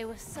They were so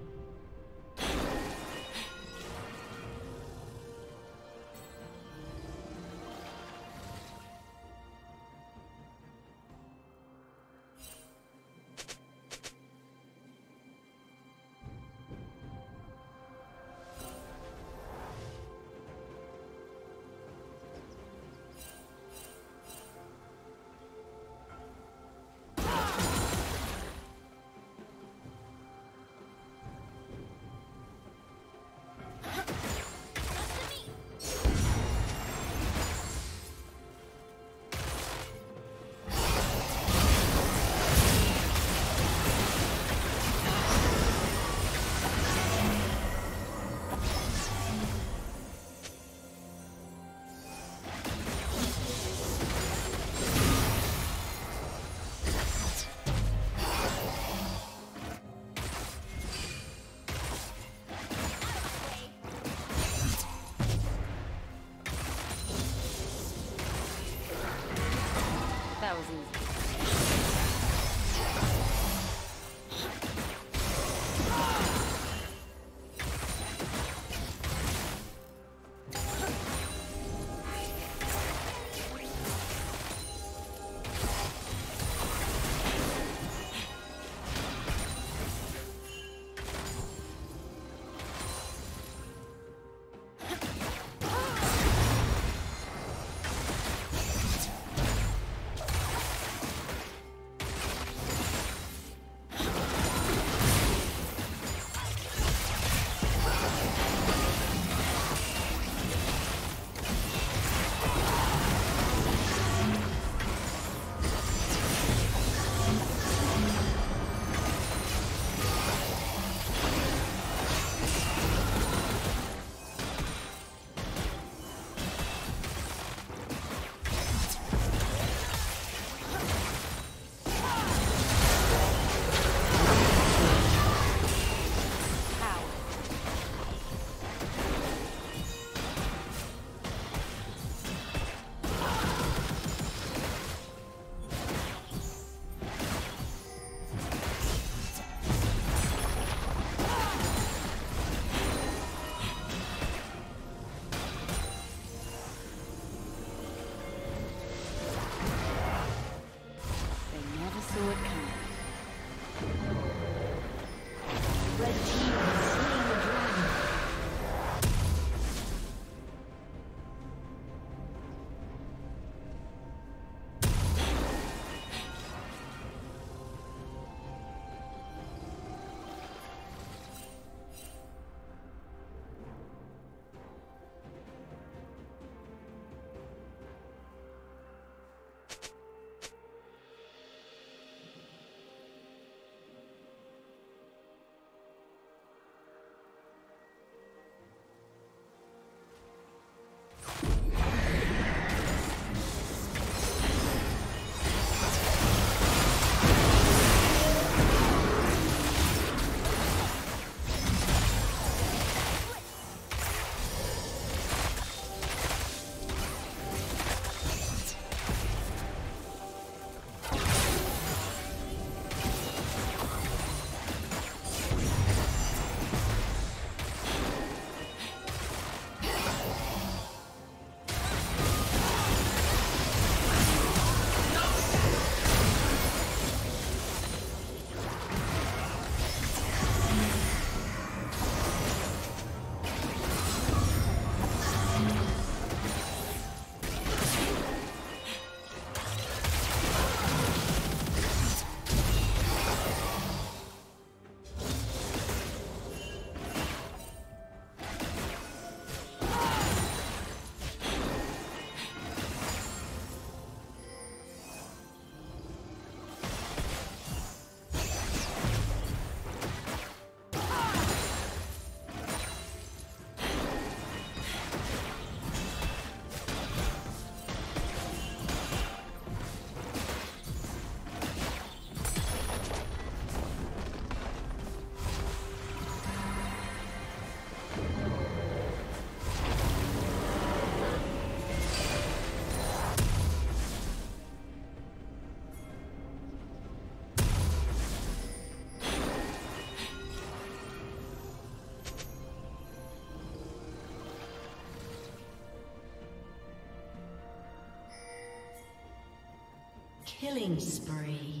Killing spree.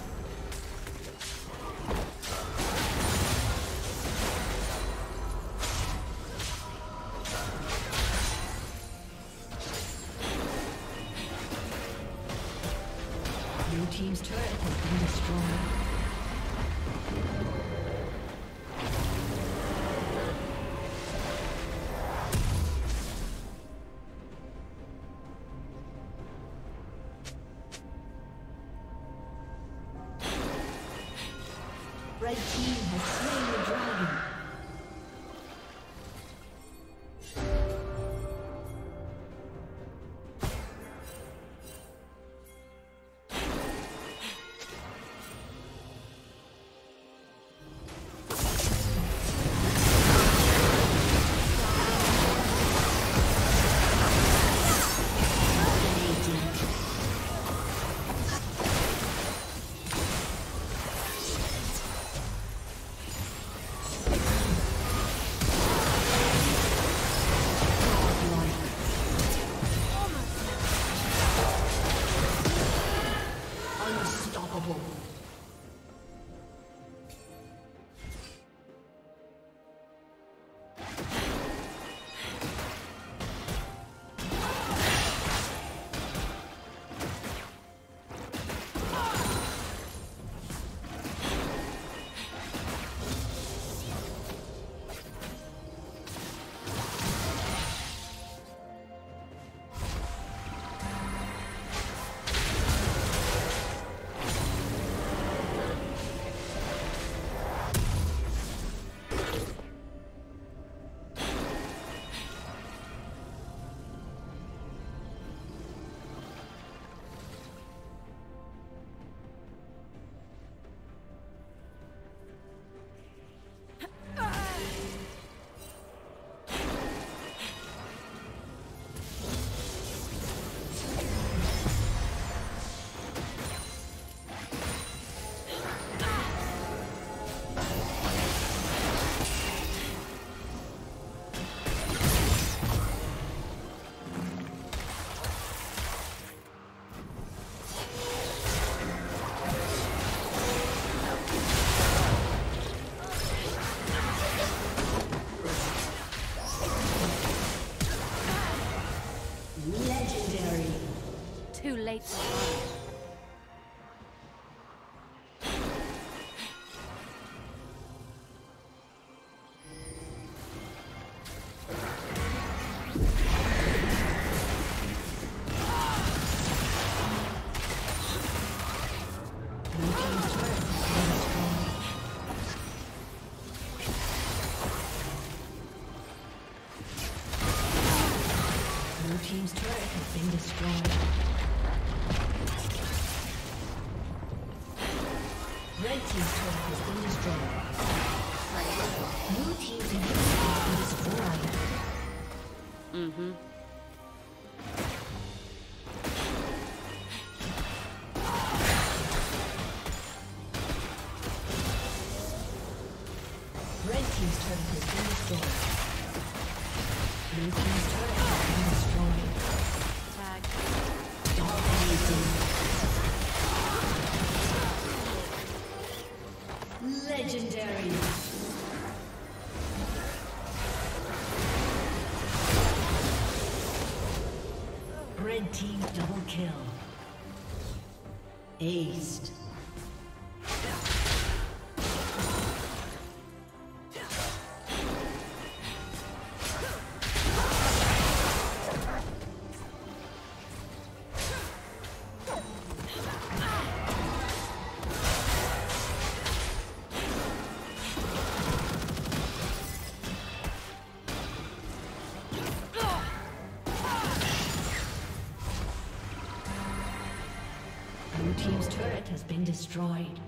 team's turret has been destroyed. Blue team's turret has been destroyed. Tag. Dominating. Legendary. Red team double kill. Aced. destroyed.